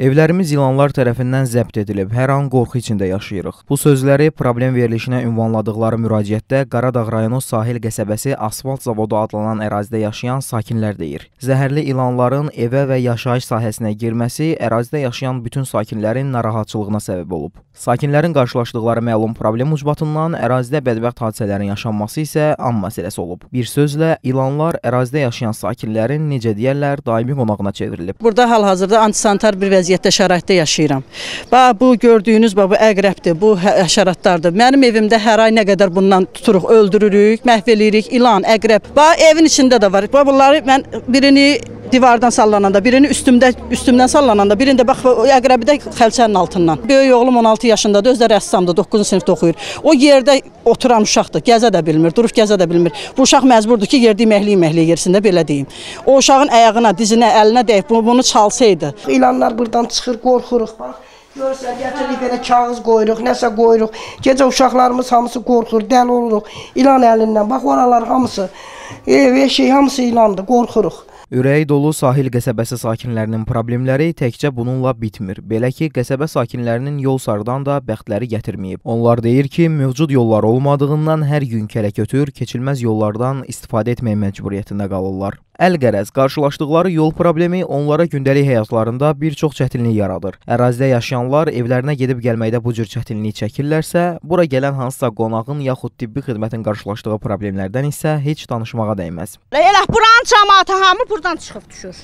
Evlərimiz ilanlar tərəfindən zəbt edilib. Hər an qorxu içində yaşayırıq. Bu sözləri problem verilişinə ünvanladıqları müraciətdə Qaradağ rayonu Sahil qəsəbəsi asfalt zavodu adlanan ərazidə yaşayan sakinlər deyir. Zəhərli ilanların evə və yaşayış sahəsinə girməsi ərazidə yaşayan bütün sakinlərin narahatçılığına səbəb olub. Sakinlərin qarşılaşdıqları məlum problem ucbatından ərazidə bədbəxt hadisələrin yaşanması isə an məsələsi olub. Bir sözlə ilanlar ərazidə yaşayan sakinlərin necə deyərlər daimi qonağına çevrilib. Burada hal-hazırda antisanitar bir vəziyyətdə şəraitdə yaşayıram. Bax bu gördüyünüz bax bu əqrəbdir, bu hə- həşəratlardır. Mənim evimdə hər ay nə qədər bundan tuturuq, öldürürük, məhv eləyirik, ilan, əqrəb. Bax evin içində də var. Bax bunları mən birini divardan sallananda, birini üstümdə üstümdən sallananda, birində bax o əqrəbi də xəlçənin altından. Böyük oğlum 16 yaşındadır, özü də rəssamdır, 9-cu sinifdə oxuyur. O yerdə oturan uşaqdır, gəzə də bilmir, durub gəzə də bilmir. Bu uşaq məcburdur ki, yerdə iməkli-iməkli yersin də belə deyim. O uşağın ayağına, dizinə, əlinə dəyib bu- bunu çalsaydı, İlanlar buradan çıxır, qorxuruq bax. Görürsən, gətiririk belə kağız qoyuruq, nəsə qoyuruq. Gecə uşaqlarımız hamısı qorxur, dəli oluruq. İlan əlindən. Bax oralar hamısı ev, eşik hamısı ilandır, qorxuruq. Ürəyi dolu sahil qəsəbəsi sakinlərinin problemləri təkcə bununla bitmir. Belə ki, qəsəbə sakinlərinin yol sarıdan da bəxtləri gətirməyib. Onlar deyir ki, mövcud yollar olmadığından hər gün kələkötür, keçilməz yollardan istifadə etmək məcburiyyətində qalırlar. Əlqərəz qarşılaşdıqları yol problemi onlara gündəlik həyatlarında bir çox çətinlik yaradır. Ərazidə yaşayanlar evlərinə gedib gəlməkdə bu cür çətinlik çəkirlərsə, bura gələn hansısa qonağın yaxud tibbi xidmətin qarşılaşdığı problemlərdən isə heç danışmağa dəyməz. Elə buranın cəmaatı hamı buradan çıxıb düşür.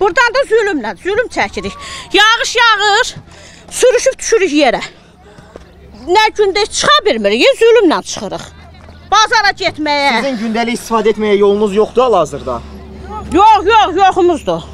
Buradan da zülmlə, zülm çəkirik. Yağış yağır, sürüşüb düşürük yerə. Nə gündə çıxa bilmirik, zülmlə çıxırıq. Bazara getməyə. Sizin gündəlik istifadə etməyə yolunuz yoxdur hal-hazırda. Yox, yox, yoxumuzdur.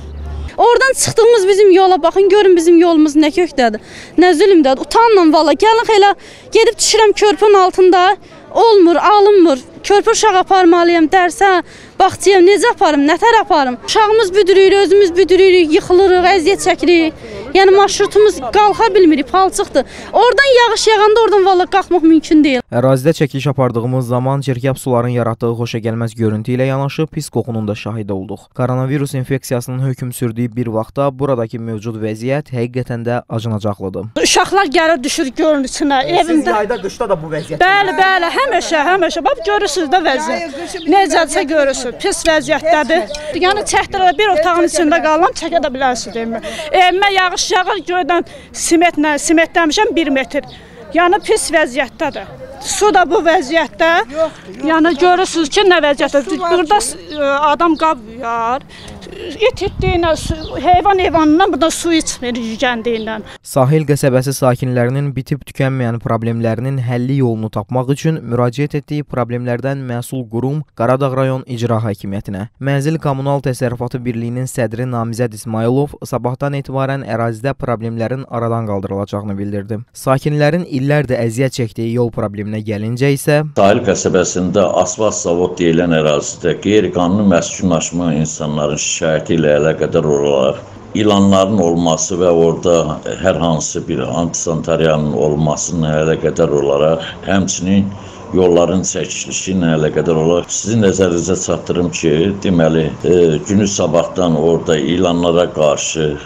Oradan çıxdığımız bizim yola baxın, görün bizim yolumuz nə kökdədir, nə zülmdədir. Utanla valla, gəlin elə gedib düşürəm körpünün altında, olmur, alınmır. Körpü uşaq aparmalıyam dərsə, bağçaya necə aparım, nətər aparım? Uşağımız büdürüyür, özümüz büdürüyük, yıxılırıq, əziyyət çəkirik. Yəni marşrutumuz qalxa bilmirik, palçıqdır. Oradan yağış yağanda oradan valla qalxmaq mümkün deyil. Ərazidə çəkiliş apardığımız zaman çirkab suların yaratdığı xoşagəlməz görüntü ilə yanaşı pis qoxunun da şahidi olduq. Koronavirus infeksiyasının hökm sürdüyü bir vaxtda buradakı mövcud vəziyyət həqiqətən də acınacaqlıdır. Uşaqlar gəlir düşür gölün içinə, Siz evimdə. yayda, qışda da bu vəziyyət. Bəli, bəli, həmişə, həmişə. Bax görürsüz də vəziyyət. Necəsə görürsüz, pis vəziyyətdədir. Yəni çəkdirə bir otağın içində qalıram, çəkə də bilərsiniz demə. Evimə yağış yağır, göydən simentlə, simentləmişəm 1 metr. Yəni pis vəziyyətdədir. Su da bu vəziyyətdə. Yəni görürsüz ki, nə vəziyyətdə. Burada e, adam qab yuyar. İt itdiyinə, heyvan heyvanından burada su içmir yüzəndiyindən. Sahil qəsəbəsi sakinlərinin bitib tükənməyən problemlərinin həlli yolunu tapmaq üçün müraciət etdiyi problemlərdən məsul qurum Qaradağ rayon İcra Hakimiyyətinə. Mənzil Kommunal Təsərrüfatı Birliyinin sədri Namizəd İsmailov sabahdan etibarən ərazidə problemlərin aradan qaldırılacağını bildirdi. Sakinlərin illərdir əziyyət çəkdiyi yol probleminə gəlincə isə Sahil qəsəbəsində asfalt zavod deyilən ərazidə qeyri-qanuni məskunlaşma insanların şikayəti ilə əlaqədar olaraq ilanların olması və orada hər hansı bir antisanitariyanın olması ilə əlaqədar olaraq, həmçinin yolların çəkilişi ilə əlaqədar olaraq sizin nəzərinizə çatdırım ki, deməli, e, günü sabahdan orada ilanlara qarşı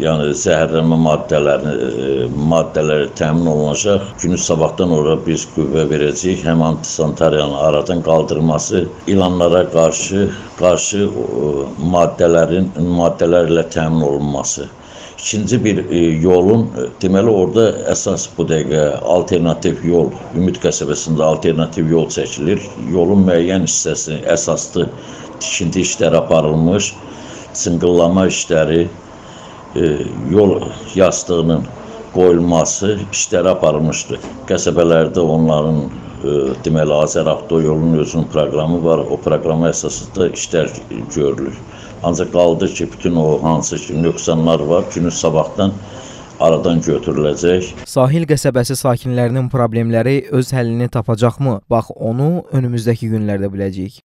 yəni zəhərlənmə maddələri e, maddələri təmin olunacaq. Günü sabahdan ora biz qüvvə verəcəyik. Həm antisanitariyanın aradan qaldırılması, ilanlara qarşı qarşı o, maddələrin maddələrlə təmin olunması. İkinci bir e, yolun e, deməli orada əsas bu dəqiqə alternativ yol Ümid qəsəbəsində alternativ yol çəkilir. Yolun müəyyən hissəsi əsaslı tikinti işləri aparılmış, çınqıllama işləri, e, yol yastığının qoyulması işləri aparılmışdı. Qəsəbələrdə onların e, deməli Azər Avtoyolunun özünün proqramı var. O proqrama əsasında işlər görülür. Ancaq qaldı ki, bütün o hansı ki nöqsanlar var, günü sabahdan aradan götürüləcək. Sahil qəsəbəsi sakinlərinin problemləri öz həllini tapacaqmı? Bax onu önümüzdəki günlərdə biləcəyik.